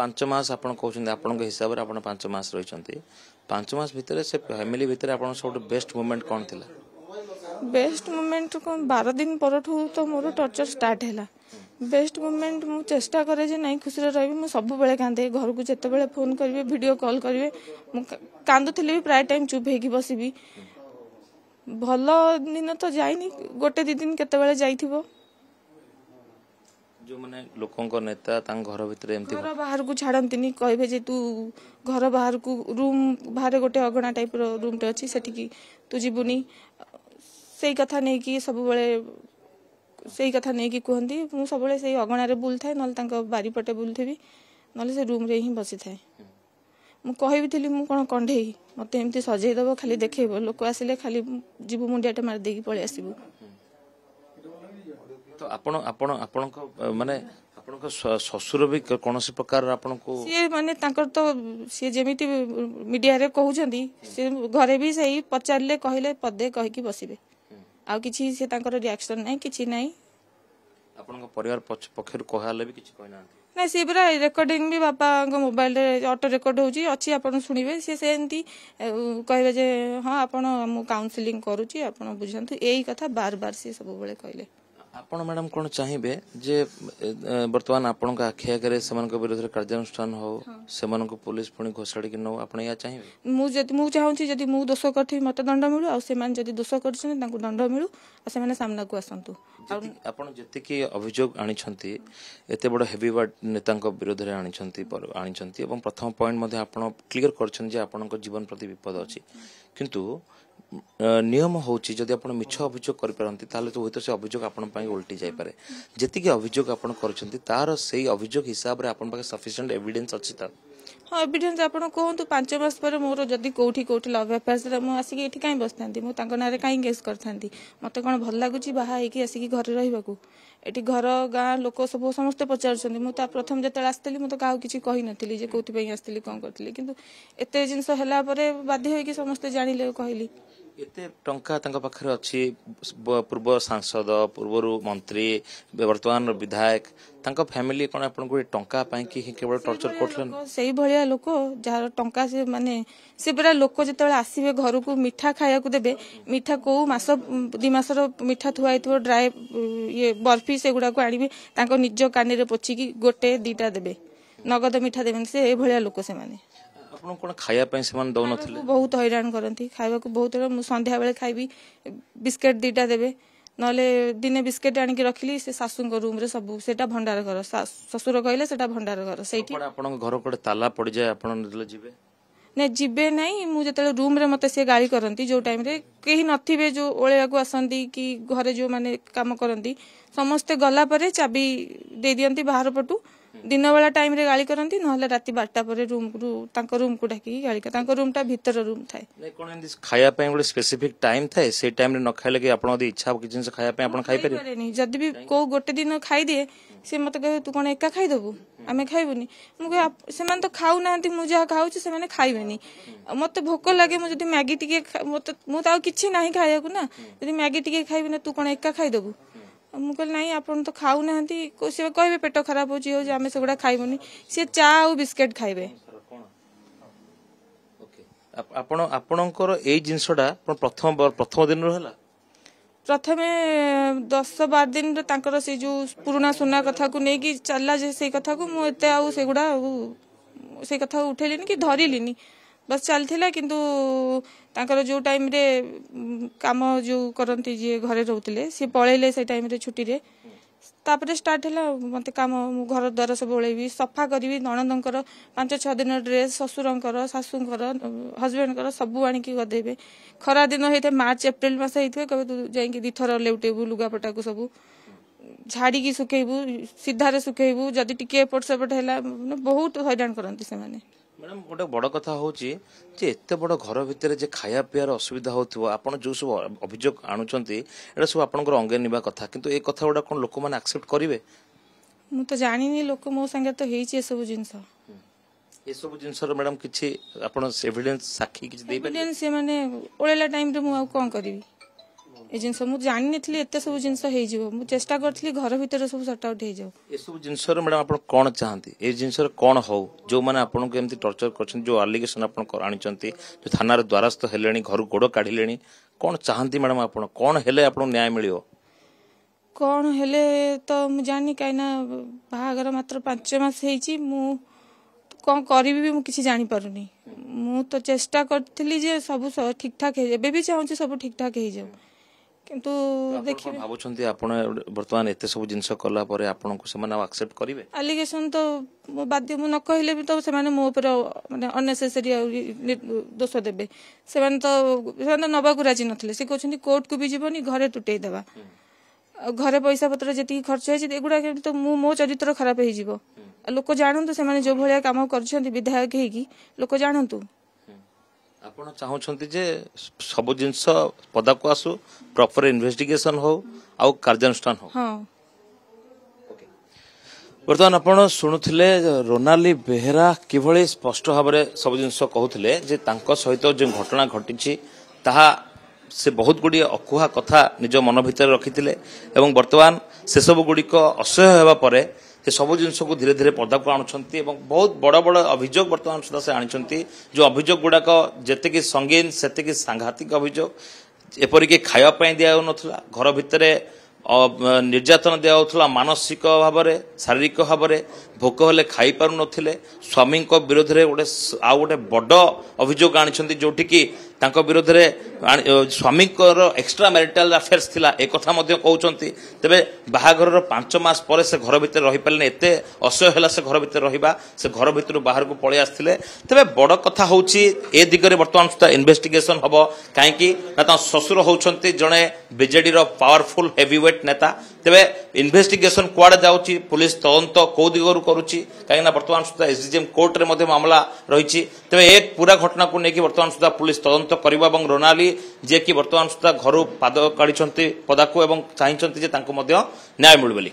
ପାଞ୍ଚ ମାସ ଆପଣ କହୁଛନ୍ତି ଆପଣଙ୍କ ହିସାବରେ ଆପଣ ପାଞ୍ଚ ମାସ ରହିଛନ୍ତି। ପାଞ୍ଚ ମାସ ଭିତରେ ସେ ଫ୍ୟାମିଲି ଭିତରେ ଆପଣଙ୍କ ସବୁଠୁ ବେଷ୍ଟ ମୁଭମେଣ୍ଟ କ'ଣ ଥିଲା? ବେଷ୍ଟ ମୁମେଣ୍ଟ କ'ଣ? ବାର ଦିନ ପରଠୁ ତ ମୋର ଟର୍ଚର ଷ୍ଟାର୍ଟ ହେଲା। ବେଷ୍ଟ ମୁମେଣ୍ଟ ମୁଁ ଚେଷ୍ଟା କରେ ଯେ ନାଇଁ ଖୁସିରେ ରହିବି ମୁଁ ସବୁବେଳେ କାନ୍ଦେ। ଘରକୁ ଯେତେବେଳେ ଫୋନ୍ କରିବେ ଭିଡ଼ିଓ କଲ୍ କରିବେ ମୁଁ କା- କାନ୍ଦୁଥିଲେ ବି ପ୍ରାୟ ଟାଇମ୍ ଚୁପ୍ ହେଇକି ବସିବି। ଭଲ ଦିନ ତ ଯାଇନି ଗୋଟେ ଦି ଦିନ କେତେବେଳେ ଯାଇଥିବ। ଯୋଉମାନେ ଲୋକଙ୍କ ନେତା ତାଙ୍କ ଘର ଭିତରେ ଏମିତି ଘର ବାହାରକୁ ଛାଡନ୍ତିନି କହିବେ ଯେ ତୁ ଘର ବାହାରକୁ ରୁମ୍ ବାହାରେ ଗୋଟେ ଅଗଣା ଟାଇପର ରୁମ୍ଟେ ଅଛି ସେଠିକି ତୁ ଯିବୁନି। ସେଇ କଥା ନେଇକି ସବୁବେଳେ ସେଇ କଥା ନେଇକି କୁହନ୍ତି ମୁଁ ସବୁବେଳେ ସେଇ ଅଗଣାରେ ବୁଲୁଥାଏ ନହେଲେ ତାଙ୍କ ବାରିପଟେ ବୁଲୁଥିବି ନହେଲେ ସେ ରୁମ୍ରେ ହିଁ ବସିଥାଏ। ମୁଁ କହିବି ଥିଲି ମୁଁ କ'ଣ କଣ୍ଢେଇ? ମୋତେ ଏମିତି ସଜେଇ ଦେବ ଖାଲି ଦେଖେଇବ ଲୋକ ଆସିଲେ ଖାଲି ଯିବୁ ମୁଣ୍ଡିଆଟେ ମାରି ଦେଇକି ପଳେଇ ଆସିବୁ। ତ ଆପଣ ଆପଣ ଆପଣଙ୍କ ମାନେ ଆପଣଙ୍କ ଶ୍ୱ- ଶ୍ୱଶୁର ବି କୌଣସି ପ୍ରକାର ଆପଣଙ୍କୁ ସିଏ ମାନେ ତାଙ୍କର ତ ସିଏ ଯେମିତି ମିଡିଆରେ କହୁଛନ୍ତି ସେ ଘରେ ବି ସେଇ ପଚାରିଲେ କହିଲେ ପଦେ କହିକି ବସିବେ। ଆଉ କିଛି ସେ ତାଙ୍କର ରିଆକ୍ସନ ନାହିଁ କିଛି ନାହିଁ। ଆପଣଙ୍କ ପରିବାର ପକ୍ଷରୁ କୁହାହେଲେ ବି କିଛି କହିନାହାନ୍ତି। ନାଇଁ ସିଏ ପୁରା ରେକର୍ଡିଂ ବି ବାପାଙ୍କ ମୋବାଇଲରେ ଅଟୋ ରେକର୍ଡ ହଉଛି ଅଛି ଆପଣ ଶୁଣିବେ। ସିଏ ସେମିତି କହିବେ ଯେ ହଁ ଆପଣ ମୁଁ କାଉନସିଲିଂ କରୁଛି ଆପଣ ବୁଝନ୍ତୁ। ଏଇ କଥା ବାର ବାର ସିଏ ସବୁବେଳେ କହିଲେ। ଆପଣ ମ୍ୟାଡାମ କଣ ଚାହିଁବେ ଯେ ଏ, ଏ, ବର୍ତ୍ତମାନ ଆପଣଙ୍କ ଆଖି ଆଗରେ ସେମାନଙ୍କ ବିରୋଧରେ କାର୍ଯ୍ୟାନୁଷ୍ଠାନ ହଉ ସେମାନଙ୍କୁ ପୋଲିସ ପୁଣି ଘୋଷାଡ଼ିକି ନଉ ଆପଣ ଏହା ଚାହିଁବେ? ମୁଁ ଯଦି ମୁଁ ଚାହୁଁଛି ଯଦି ମୁଁ ଦୋଷ କରିଥିବି ମୋତେ ଦଣ୍ଡ ମିଳୁ ଆଉ ସେମାନେ ଯଦି ଦୋଷ କରିଛନ୍ତି ତାଙ୍କୁ ଦଣ୍ଡ ମିଳୁ ଆଉ ସେମାନେ ସାମ୍ନାକୁ ଆସନ୍ତୁ। ଆଉ ଯେତିକି- ଆପଣ ଯେତିକି ଅଭିଯୋଗ ଆଣିଛନ୍ତି ଏତେ ବଡ ହେଭିୱାର୍ଡ ନେତାଙ୍କ ବିରୋଧରେ ଆଣିଛନ୍ତି ପର- ଆଣିଛନ୍ତି ଏବଂ ପ୍ରଥମ ପଏଣ୍ଟ ମଧ୍ୟ ଆପଣ କ୍ଲିୟର କରିଛନ୍ତି ଯେ ଆପଣଙ୍କ ଜୀବନ ପ୍ରତି ବିପଦ ଅଛି। କିନ୍ତୁ ଅ, ନିୟମ ହେଉଛି ଯଦି ଆପଣ ମିଛ ଅଭିଯୋଗ କରିପାରନ୍ତି ତାହେଲେ ହୁଏତ ସେ ଅଭିଯୋଗ ଆପଣଙ୍କ ପାଇଁ ଓଲଟି ଯାଇପାରେ। ଯେତିକି ଅଭିଯୋଗ ଆପଣ କରିଛନ୍ତି ତାର ସେଇ ଅଭିଯୋଗ ହିସାବରେ ଆପଣଙ୍କ ପାଖେ ସଫିସିଏଣ୍ଟ ଏଭିଡେନ୍ସ ଅଛି ତ? ହଁ ଏଭିଡେନ୍ସ ଆପଣ କୁହନ୍ତୁ ପାଞ୍ଚ ମାସ ପରେ ମୋର ଯଦି କୋଉଠି କୋଉଠି ଲଭ୍ ଆଫେୟାର୍ସରେ ମୁଁ ଆସିକି ଏଠି କାହିଁ ବସିଥାନ୍ତି ମୁଁ ତାଙ୍କ ନାଁରେ କାହିଁ କେସ୍ କରିଥାନ୍ତି? ମୋତେ କ'ଣ ଭଲ ଲାଗୁଛି ବାହା ହେଇକି ଆସିକି ଘରେ ରହିବାକୁ? ଏଠି ଘର ଗାଁ ଲୋକ ସବୁ ସମସ୍ତେ ପଚାରୁଛନ୍ତି ମୁଁ ତା ପ୍ରଥମ ଯେତେବେଳେ ଆସିଥିଲି ମୁଁ ତ କାହାକୁ କିଛି କହିନଥିଲି ଯେ କୋଉଥିପାଇଁ ଆସିଥିଲି କ'ଣ କରିଥିଲି କିନ୍ତୁ ଏତେ ଜିନିଷ ହେଲା ପରେ ବାଧ୍ୟ ହେଇକି ସମସ୍ତେ ଜାଣିଲେ କହିଲି। ଏତେ ଟଙ୍କା ତାଙ୍କ ପାଖରେ ଅଛି ବ- ପୂର୍ବ ସାଂସଦ ପୂର୍ବରୁ ମନ୍ତ୍ରୀ ବର୍ତ୍ତମାନର ବିଧାୟକ ତାଙ୍କ ଫ୍ୟାମିଲି କଣ ଆପଣଙ୍କୁ ଏ ଟଙ୍କା ପାଇଁ କି ହିଁ କେବଳ ଟର୍ଚର କରୁଥିଲେ? ଲୋକ, ସେଇଭଳିଆ ଲୋକ ଯାହାର ଟଙ୍କା ସେ ମାନେ ସେ ପୁରା ଲୋକ ଯେତେବେଳେ ଆସିବେ ଘରକୁ ମିଠା ଖାଇବାକୁ ଦେବେ ମିଠା କୋଉ ମାସ ଉମ୍, ଦି ମାସର ମିଠା ଥୁଆ ହେଇଥିବ ଡ୍ରାଏ ଉମ୍, ଇଏ ବର୍ଫି ସେଗୁଡାକୁ ଆଣିବେ ତାଙ୍କ ନିଜ କାନିରେ ପୋଛିକି ଗୋଟେ ଦିଟା ଦେବେ ନଗଦ ମିଠା ଦେବେନି ସେ ଏଇଭଳିଆ ଲୋକ ସେମାନେ। ଆପଣଙ୍କୁ କଣ ଖାଇବା ପାଇଁ ସେମାନେ ଦଉନଥିଲେ? ଖାଇବାକୁ ବହୁତ ହଇରାଣ କରନ୍ତି। ଖାଇବାକୁ ବହୁତ ହଇରାଣ। ମୁଁ ସନ୍ଧ୍ୟାବେଳେ ଖାଇବି ବିସ୍କେଟ ଦିଟା ଦେବେ। ନହେଲେ ଦିନେ ବିସ୍କେଟ ଆଣିକି ରଖିଲି ସେ ଶାଶୁଙ୍କ ରୁମରେ ସବୁ ସେଟା ଭଣ୍ଡାର ଘର ଶା- ଶ୍ୱଶୁର କହିଲେ ସେଟା ଭଣ୍ଡାର ଘର ସେଇଠି କୁଆଡେ ଆପଣଙ୍କ ଘର କୁଆଡେ ତାଲା ପଡିଯାଏ ଆପଣ ଯେତେବେଳେ ଯିବେ? ନାଇଁ ଯିବେ ନାହିଁ ମୁଁ ଯେତେବେଳେ ରୁମରେ ମତେ ସେ ଗାଳି କରନ୍ତି ଯୋଉ ଟାଇମରେ କେହି ନଥିବେ ଯୋଉ ଓଳେଇବାକୁ ଆସନ୍ତି କି ଘରେ ଯୋଉମାନେ କାମ କରନ୍ତି ସମସ୍ତେ ଗଲା ପରେ ଚାବି ଦେଇ ଦିଅନ୍ତି ବାହାର ପଟୁ। ଦିନ ବେଳା ଟାଇମରେ ଗାଳି କରନ୍ତି ନହେଲେ ରାତି ବାରଟା ପରେ ରୁମରୁ ତାଙ୍କ ରୁମକୁ ଡାକିକି ଗାଳି କରନ୍ତି। ତାଙ୍କ ରୁମଟା ଭିତର ରୁମ ଥାଏ। ନାଇଁ କଣ ଏମିତି ଖାଇବା ପାଇଁ ଗୋଟେ ସ୍ପେସିଫିକ ଟାଇମ ଥାଏ? ସେଇ ଟାଇମରେ ନ ଖାଇଲେ କି ଆପଣଙ୍କ ଯଦି ଇଚ୍ଛା ହବ କିଛି ଜିନିଷ ଖାଇବା ପାଇଁ ଆପଣ ଖାଇପାରିବେ? ଖାଇପାରେନି। ଯଦି ବି କୋଉ ଗୋଟେ ଦିନ ଖାଇଦିଏ ସେ ମତେ କହିବେ ତୁ କଣ ଏକା ଖାଇଦବୁ? ଆମେ ଖାଇବୁନି। ମୁଁ କହେ "ଆପ- ସେମାନେ ତ ଖାଉନାହାନ୍ତି ମୁଁ ଯାହା ଖାଉଛି ସେମାନେ ଖାଇବେନି। ଆଉ ମତେ ଭୋକ ଲାଗେ ମୁଁ ଯଦି ମ୍ୟାଗି ଟିକେ ଖା- ମତେ ମୁଁ ତ ଆଉ କିଛି ନାହିଁ ଖାଇବାକୁ ନା। ଯଦି ମ୍ୟାଗି ଟିକେ ଖାଇବି ନା ତୁ କଣ ଏକା ଖାଇଦବୁ? ଆଉ ମୁଁ କହିଲି ନାଇଁ ଆପଣ ତ ଖାଉନାହାନ୍ତି। କୋ- ସେ କହିବେ ପେଟ ଖରାପ ହଉଛି ଇଏ ହଉଛି ଆମେ ସେଗୁଡା ଖାଇବୁନି। ସେ ଚା ଆଉ ବିସ୍କେଟ ଖାଇବେ। Okay. ଆପ- ଆପଣ ଆପଣଙ୍କର ଏଇ ଜିନିଷଟା ଆପଣ ପ୍ରଥମ ବ- ପ୍ରଥମ ଦିନରୁ ହେଲା? ପ୍ରଥମେ ଦଶ ବାର ଦିନରେ ତାଙ୍କର ସେଇ ଯୋଉ ପୁରୁଣା ସୁନା କଥାକୁ ନେଇକି ଚାଲିଲା ଯେ ସେଇ କଥାକୁ ମୁଁ ଏତେ ଆଉ ସେଗୁଡା ଆଉ ସେଇ କଥା ଉଠେଇଲିନି କି ଧରିଲିନି। ବାସ୍ ଚାଲିଥିଲା କିନ୍ତୁ ତାଙ୍କର ଯୋଉ ଟାଇମରେ ଉମ୍, କାମ ଯୋଉ କରନ୍ତି ଯିଏ ଘରେ ରହୁଥିଲେ ସିଏ ପଳେଇଲେ ସେଇ ଟାଇମରେ ଛୁଟିରେ। ତାପରେ ଷ୍ଟାର୍ଟ ହେଲା ଆଉ। ମତେ କାମ ମୁଁ ଘର ଦ୍ୱାର ସବୁ ଓଳେଇବି ସଫା କରିବି ନଣନ୍ଦଙ୍କର ପାଞ୍ଚ ଛଅ ଦିନ ଡ୍ରେସ୍ ଶ୍ୱଶୁରଙ୍କର ଶାଶୁଙ୍କର ହଜବେଣ୍ଡଙ୍କର ସବୁ ଆଣିକି ଗଦେଇବେ। ଖରା ଦିନ ହେଇଥାଏ ମାର୍ଚ୍ଚ ଏପ୍ରିଲ ମାସ ହେଇଥିବ କହିବେ ତୁ ଯାଇକି ଦିଥର ଲେଉଟେଇବୁ ଲୁଗାପଟାକୁ ସବୁ। ଝାଡ଼ିକି ଶୁଖେଇବୁ ସିଧାରେ ଶୁଖେଇବୁ ଯଦି ଟିକେ ଏପଟ ସେପଟ ହେଲା ମାନେ ବହୁତ ହଇରାଣ କରନ୍ତି ସେମାନେ। ମ୍ୟାଡାମ ଗୋଟେ ବଡ କଥା ହଉଛି ଯେ ଏତେ ବଡ ଘର ଭିତରେ ଯେ ଖାଇବା ପିଇବାର ଅସୁବିଧା ହଉଥିବ ଆପଣ ଯୋଉ ସବୁ ଅଭିଯୋଗ ଆଣୁଛନ୍ତି ଏଟା ସବୁ ଆପଣଙ୍କର ଅଙ୍ଗେ ନିବା କଥା। କିନ୍ତୁ ଏ କଥା ଗୁଡା କଣ ଲୋକମାନେ ଆକ୍ସେପ୍ଟ କରିବେ? ମୁଁ ତ ଜାଣିନି ଲୋକ ମୋ ସାଙ୍ଗରେ ତ ହେଇଛି ଏସବୁ ଜିନିଷ। ଏସବୁ ଜିନିଷର ମ୍ୟାଡାମ କିଛି ଆପଣ ଏଭିଡେନ୍ସ ସାକ୍ଷୀ କିଛି ଦେଇପାରିବେ? ସେମାନେ ଓଳେଇଲା ଟାଇମରେ ମୁଁ ଆଉ କଣ କରିବି? ଏ ଜିନିଷ ମୁଁ ଜାଣିନଥିଲି ଏତେ ସବୁ ଜିନିଷ ହେଇଯିବ। ମୁଁ ଚେଷ୍ଟା କରିଥିଲି ଘର ଭିତରେ ସବୁ ସର୍ଟ ଆଉଟ୍ ହେଇଯାଉ। ଏସବୁ ଜିନିଷର ମ୍ୟାଡାମ ଆପଣ କଣ ଚାହାନ୍ତି? ଏ ଜିନିଷର କଣ ହଉ? ଯୋଉମାନେ ଆପଣଙ୍କୁ ଏମିତି ଟର୍ଚର କରିଛନ୍ତି ଯୋଉ ଆଲିଗେସନ ଆପଣ କ- ଆଣିଛନ୍ତି ଯୋଉ ଥାନାର ଦ୍ୱାରସ୍ଥ ହେଲେଣି ଘରୁ ଗୋଡ କାଢିଲେଣି କଣ ଚାହାନ୍ତି ମ୍ୟାଡାମ ଆପଣ? କଣ ହେଲେ ଆପଣଙ୍କୁ ନ୍ୟାୟ ମିଳିବ? କଣ ହେଲେ ତ ମୁଁ ଜାଣିନି କାହିଁକିନା ବାହାଘର ମାତ୍ର ପାଞ୍ଚ ମାସ ହେଇଛି। ମୁଁ କଣ କରିବି ବି ମୁଁ କିଛି ଜାଣିପାରୁନି। ମୁଁ ତ ଚେଷ୍ଟା କରିଥିଲି ଯେ ସବୁ ସ- ଠିକଠାକ ହେଇ ଏବେ ବି ଚାହୁଁଛି ସବୁ ଠିକଠାକ ହେଇଯାଉ। କିନ୍ତୁ ଦେଖିବେ ଆପଣ ଭାବୁଛନ୍ତି ଆପଣ ବର୍ତ୍ତମାନ ଏତେ ସବୁ ଜିନିଷ କଲା ପରେ ଆପଣଙ୍କୁ ସେମାନେ ଆଉ ଆକ୍ସେପ୍ଟ କରିବେ? ଆଲିଗେସନ ତ ମୁଁ ବାଧ୍ୟ ମୁଁ ନ କହିଲେ ବି ତ ସେମାନେ ମୋ ଉପରେ ମାନେ ଅନନେସେସରୀ ଦୋଷ ଦେବେ। ସେମାନେ ତ ସେମାନେ ତ ନେବାକୁ ରାଜି ନଥିଲେ। ସେ କହୁଛନ୍ତି କୋର୍ଟକୁ ବି ଯିବନି ଘରେ ତୁଟେଇ ଦେବା। ଆଉ ଘରେ ପଇସା ପତ୍ର ଯେତିକି ଖର୍ଚ୍ଚ ହେଇଛି ଏଗୁଡା କେମିତି ତ ମୁଁ ମୋ ଚରିତ୍ର ଖରାପ ହେଇଯିବ। ଆଉ ଲୋକ ଜାଣନ୍ତୁ ସେମାନେ ଯୋଉ ଭଳିଆ କାମ କରିଛନ୍ତି ବିଧାୟକ ହେଇକି ଲୋକ ଜାଣନ୍ତୁ। ଆପଣ ଚାହୁଁଛନ୍ତି ଯେ ସବୁ ଜିନିଷ ପଦାକୁ ଆସୁ ପ୍ରପର ଇନଭେଷ୍ଟିଗେସନ ହଉ ଆଉ କାର୍ଯ୍ୟାନୁଷ୍ଠାନ ହଉ। ବର୍ତ୍ତମାନ ଆପଣ ଶୁଣୁଥିଲେ ରୋନାଲି ବେହେରା କିଭଳି ସ୍ପଷ୍ଟ ଭାବରେ ସବୁ ଜିନିଷ କହୁଥିଲେ ଯେ ତାଙ୍କ ସହିତ ଯେଉଁ ଘଟଣା ଘଟିଛି ତାହା ସେ ବହୁତ ଗୁଡ଼ିଏ ଅକୁହା କଥା ନିଜ ମନ ଭିତରେ ରଖିଥିଲେ ଏବଂ ବର୍ତ୍ତମାନ ସେସବୁ ଗୁଡ଼ିକ ଅସହ୍ୟ ହେବା ପରେ ସେ ସବୁ ଜିନିଷକୁ ଧୀରେ ଧୀରେ ପଦାକୁ ଆଣୁଛନ୍ତି ଏବଂ ବହୁତ ବଡ଼ ବଡ଼ ଅଭିଯୋଗ ବର୍ତ୍ତମାନ ସୁଦ୍ଧା ସେ ଆଣିଛନ୍ତି। ଯେଉଁ ଅଭିଯୋଗ ଗୁଡ଼ାକ ଯେତିକି ସଙ୍ଗୀନ ସେତିକି ସାଂଘାତିକ ଅଭିଯୋଗ ଏପରିକି ଖାଇବା ପାଇଁ ଦିଆଯାଉନଥିଲା ଘର ଭିତରେ ନିର୍ଯାତନା ଦିଆଯାଉଥିଲା ମାନସିକ ଭାବରେ ଶାରୀରିକ ଭାବରେ ଭୋକ ହେଲେ ଖାଇପାରୁନଥିଲେ ସ୍ୱାମୀଙ୍କ ବିରୋଧରେ ଗୋଟେ ଆଉ ଗୋଟେ ବଡ଼ ଅଭିଯୋଗ ଆଣିଛନ୍ତି ଯୋଉଠିକି ତାଙ୍କ ବିରୋଧରେ ସ୍ୱାମୀଙ୍କର ଏକ୍ସଟ୍ରା ମ୍ୟାରିଟାଲ ଆଫେୟାର୍ସ ଥିଲା ଏ କଥା ମଧ୍ୟ କହୁଛନ୍ତି। ତେବେ ବାହାଘରର ପାଞ୍ଚ ମାସ ପରେ ସେ ଘର ଭିତରେ ରହିପାରିଲେନି। ଏତେ ଅସହ୍ୟ ହେଲା ସେ ଘର ଭିତରେ ରହିବା ସେ ଘର ଭିତରୁ ବାହାରକୁ ପଳେଇ ଆସିଥିଲେ। ତେବେ ବଡ଼ କଥା ହେଉଛି ଏ ଦିଗରେ ବର୍ତ୍ତମାନ ସୁଦ୍ଧା ଇନଭେଷ୍ଟିଗେସନ ହବ। କାହିଁକି ନା ତାଙ୍କ ଶ୍ୱଶୁର ହେଉଛନ୍ତି ଜଣେ ବିଜେଡିର ପାୱାରଫୁଲ ହେଭିୱେଟ୍ ନେତା। ତେବେ ଇନଭେଷ୍ଟିଗେସନ କୁଆଡେ ଯାଉଛି ପୁଲିସ ତଦନ୍ତ କୋଉ ଦିଗରୁ କରୁଛି? କାହିଁକିନା ବର୍ତ୍ତମାନ ସୁଦ୍ଧା ଏସଡିଜିଏମ୍ କୋର୍ଟରେ ମଧ୍ୟ ମାମଲା ରହିଛି। ତେବେ ଏ ପୁରା ଘଟଣାକୁ ନେଇକି ବର୍ତ୍ତମାନ ସୁଦ୍ଧା ପୁଲିସ ତଦନ୍ତ କରିବ ଏବଂ ରୋନାଲି ଯିଏକି ବର୍ତ୍ତମାନ ସୁଦ୍ଧା ଘରୁ ପାଦ କାଢିଛନ୍ତି ପଦାକୁ ଏବଂ ଚାହିଁଛନ୍ତି ଯେ ତାଙ୍କୁ ମଧ୍ୟ ନ୍ୟାୟ ମିଳୁ ବୋଲି।